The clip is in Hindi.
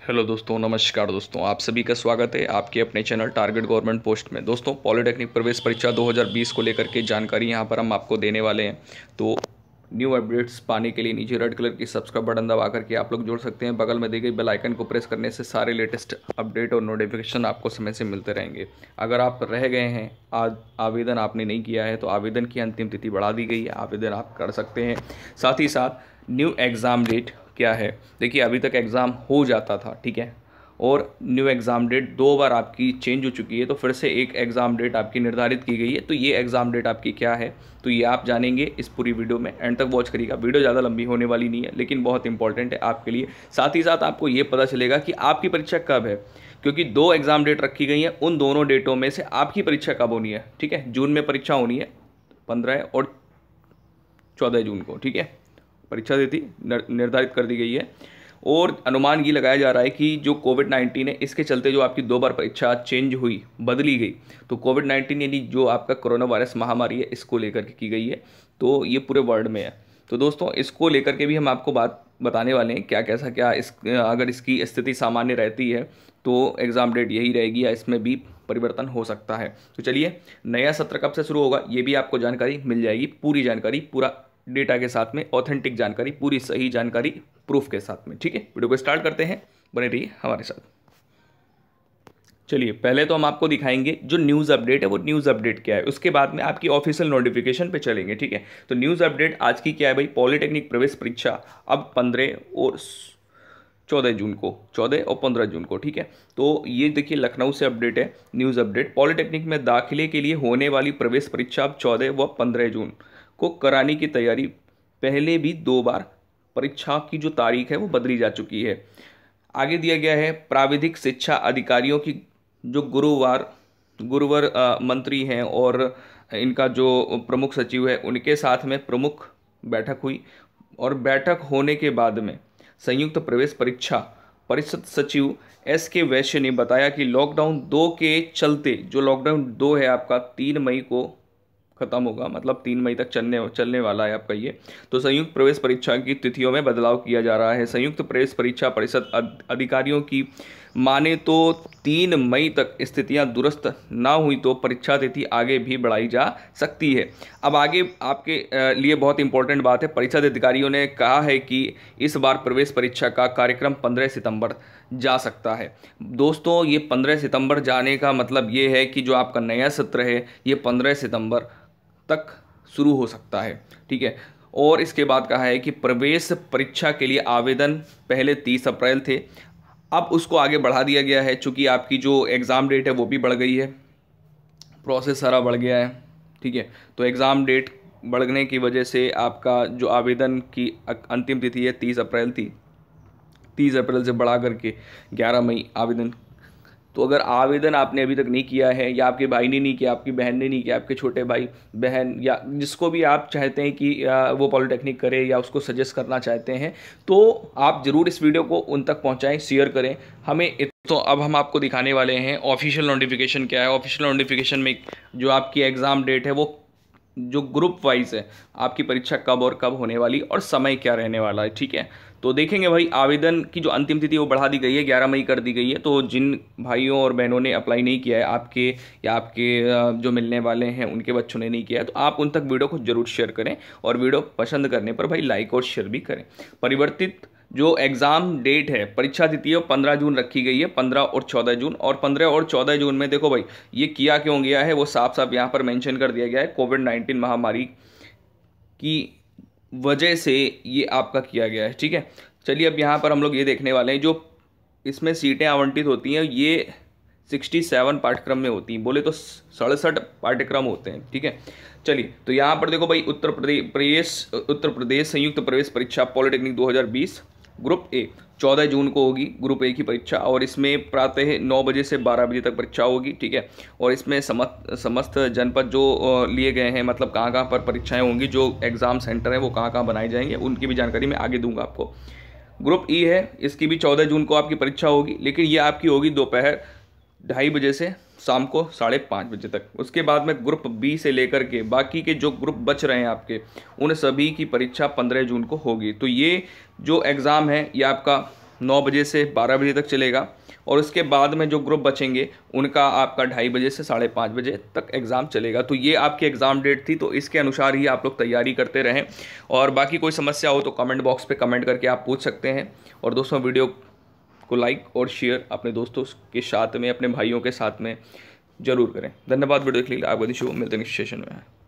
हेलो दोस्तों, नमस्कार दोस्तों, आप सभी का स्वागत है आपके अपने चैनल टारगेट गवर्नमेंट पोस्ट में। दोस्तों, पॉलिटेक्निक प्रवेश परीक्षा 2020 को लेकर के जानकारी यहाँ पर हम आपको देने वाले हैं। तो न्यू अपडेट्स पाने के लिए नीचे रेड कलर की सब्सक्राइब बटन दबा करके आप लोग जोड़ सकते हैं। बगल में दी गई बेल आइकन को प्रेस करने से सारे लेटेस्ट अपडेट और नोटिफिकेशन आपको समय से मिलते रहेंगे। अगर आप रह गए हैं, आज आवेदन आपने नहीं किया है तो आवेदन की अंतिम तिथि बढ़ा दी गई है। आवेदन आप कर सकते हैं। साथ ही साथ, न्यू एग्ज़ाम डेट क्या है? देखिए, अभी तक एग्ज़ाम हो जाता था, ठीक है? और न्यू एग्ज़ाम डेट दो बार आपकी चेंज हो चुकी है तो फिर से एक एग्ज़ाम डेट आपकी निर्धारित की गई है। तो ये एग्ज़ाम डेट आपकी क्या है? तो ये आप जानेंगे इस पूरी वीडियो में। एंड तक वॉच करिएगा। वीडियो ज़्यादा लंबी होने वाली नहीं है, लेकिन बहुत इंपॉर्टेंट है आपके लिए। साथ ही साथ आपको ये पता चलेगा कि आपकी परीक्षा कब है? क्योंकि दो एग्ज़ाम डेट रखी गई हैं, उन दोनों डेटों में से आपकी परीक्षा कब होनी है, ठीक है? जून में परीक्षा होनी है, पंद्रह और चौदह जून को, ठीक है? परीक्षा तिथि निर्धारित कर दी गई है। और अनुमान ये लगाया जा रहा है कि जो कोविड नाइन्टीन है, इसके चलते जो आपकी दो बार परीक्षा चेंज हुई, बदली गई तो कोविड नाइन्टीन यानी जो आपका कोरोना वायरस महामारी है, इसको लेकर के की गई है तो ये पूरे वर्ल्ड में है। तो दोस्तों, इसको लेकर के भी हम आपको बात बताने वाले हैं, क्या कैसा, क्या इस, अगर इसकी स्थिति सामान्य रहती है तो एग्ज़ाम डेट यही रहेगी या इसमें भी परिवर्तन हो सकता है। तो चलिए, नया सत्र कब से शुरू होगा, ये भी आपको जानकारी मिल जाएगी, पूरी जानकारी, पूरा डेटा के साथ में ऑथेंटिक जानकारी, पूरी सही जानकारी प्रूफ के साथ में, ठीक है? वीडियो को स्टार्ट करते हैं, बने रहिए हमारे साथ। चलिए, पहले तो हम आपको दिखाएँगे जो न्यूज़ अपडेट है, वो न्यूज़ अपडेट क्या है? उसके बाद में आपकी ऑफिशियल नोटिफिकेशन पे चलेंगे, ठीक है? तो न्यूज़ अपडेट आज की क्या है भाई? पॉलिटेक्निक प्रवेश परीक्षा अब पंद्रह और चौदह जून को, चौदह और पंद्रह जून को, ठीक है? तो ये देखिए लखनऊ से अपडेट है न्यूज़ अपडेट पॉलिटेक्निक में दाखिले के लिए होने वाली प्रवेश परीक्षा अब चौदह व पंद्रह जून। को कराने की तैयारी पहले भी दो बार। परीक्षा की जो तारीख है वो बदली जा चुकी है। आगे दिया गया है, प्राविधिक शिक्षा अधिकारियों की जो गुरुवार गुरुवार मंत्री हैं और इनका जो प्रमुख सचिव है, उनके साथ में प्रमुख बैठक हुई और बैठक होने के बाद में संयुक्त प्रवेश परीक्षा परिषद सचिव एस के वैश्य ने बताया कि लॉकडाउन दो के चलते, जो लॉकडाउन दो है आपका, तीन मई को खत्म होगा मतलब तीन मई तक चलने चलने वाला है आपका ये तो संयुक्त प्रवेश परीक्षा की तिथियों में बदलाव किया जा रहा है। संयुक्त प्रवेश परीक्षा परिषद अधिकारियों की माने तो तीन मई तक स्थितियाँ दुरुस्त ना हुई तो परीक्षा तिथि आगे भी बढ़ाई जा सकती है। अब आगे आपके लिए बहुत इंपॉर्टेंट बात है। परिषद अधिकारियों ने कहा है कि इस बार प्रवेश परीक्षा का कार्यक्रम 15 सितंबर जा सकता है। दोस्तों, ये 15 सितंबर जाने का मतलब ये है कि जो आपका नया सत्र है, ये 15 सितंबर तक शुरू हो सकता है, ठीक है? और इसके बाद कहा है कि प्रवेश परीक्षा के लिए आवेदन पहले तीस अप्रैल थे। अब उसको आगे बढ़ा दिया गया है, चूँकि आपकी जो एग्ज़ाम डेट है वो भी बढ़ गई है। प्रोसेस सारा बढ़ गया है, ठीक है? तो एग्ज़ाम डेट बढ़ने की वजह से आपका जो आवेदन की अंतिम तिथि है तीस अप्रैल थी। तीस अप्रैल से बढ़ा करके ग्यारह मई आवेदन तो अगर आवेदन आपने अभी तक नहीं किया है, या आपके भाई ने नहीं किया, आपकी बहन ने नहीं किया, आपके छोटे भाई, बहन, या जिसको भी आप चाहते हैं कि वो पॉलिटेक्निक करे या उसको सजेस्ट करना चाहते हैं तो आप ज़रूर इस वीडियो को उन तक पहुँचाएँ, शेयर करें। हमें तो अब हम आपको दिखाने वाले हैं, ऑफिशियल नोटिफिकेशन क्या है? ऑफिशियल नोटिफिकेशन में जो आपकी एग्ज़ाम डेट है, वो जो ग्रुप वाइज है, आपकी परीक्षा कब और कब होने वाली और समय क्या रहने वाला है, ठीक है? तो देखेंगे भाई, आवेदन की जो अंतिम तिथि वो बढ़ा दी गई है, ग्यारह मई कर दी गई है। तो जिन भाइयों और बहनों ने अप्लाई नहीं किया है, आपके या आपके जो मिलने वाले हैं, उनके बच्चों ने नहीं किया है तो आप उन तक वीडियो को ज़रूर शेयर करें और वीडियो पसंद करने पर भाई लाइक और शेयर भी करें। परिवर्तित जो एग्ज़ाम डेट है, परीक्षा तिथि है पंद्रह जून रखी गई है, पंद्रह और चौदह जून। और पंद्रह और चौदह जून में देखो भाई, ये किया क्यों गया है, वो साफ़ साफ़ यहाँ पर मेंशन कर दिया गया है कोविड नाइन्टीन महामारी की वजह से ये आपका किया गया है, ठीक है? चलिए अब यहाँ पर हम लोग ये देखने वाले हैं, जो इसमें सीटें आवंटित होती हैं, ये सिक्सटी सेवन पाठ्यक्रम में होती हैं, बोले तो सड़सठ पाठ्यक्रम होते हैं, ठीक है? चलिए तो यहाँ पर देखो भाई, उत्तर प्रदेश उत्तर प्रदेश संयुक्त प्रवेश परीक्षा, पॉलिटेक्निक 2020 ग्रुप ए, चौदह जून को होगी ग्रुप ए की परीक्षा और इसमें प्रातः नौ बजे से बारह बजे तक परीक्षा होगी, ठीक है? और इसमें समस्त समस्त जनपद जो लिए गए हैं मतलब कहाँ कहाँ पर परीक्षाएँ होंगी, जो एग्ज़ाम सेंटर है, वो कहाँ कहाँ बनाए जाएँगे, उनकी भी जानकारी मैं आगे दूँगा आपको। ग्रुप ई है, इसकी भी चौदह जून को आपकी परीक्षा होगी, लेकिन ये आपकी होगी दोपहर ढाई बजे से शाम को साढ़े पाँच बजे तक। उसके बाद में ग्रुप बी से लेकर के बाकी के जो ग्रुप बच रहे हैं आपके, उन सभी की परीक्षा पंद्रह जून को होगी। तो ये जो एग्ज़ाम है, ये आपका नौ बजे से बारह बजे तक चलेगा। और उसके बाद में जो ग्रुप बचेंगे, उनका आपका ढाई बजे से साढ़े पाँच बजे तक एग्ज़ाम चलेगा। तो ये आपकी एग्ज़ाम डेट थी तो इसके अनुसार ही आप लोग तैयारी करते रहें। और बाकी कोई समस्या हो तो कमेंट बॉक्स पे कमेंट करके आप पूछ सकते हैं। और दोस्तों, वीडियो को लाइक और शेयर अपने दोस्तों के साथ में, अपने भाइयों के साथ में ज़रूर करें। धन्यवाद वीडियो के लिए। आपका शो मिलते हैं सेशन में।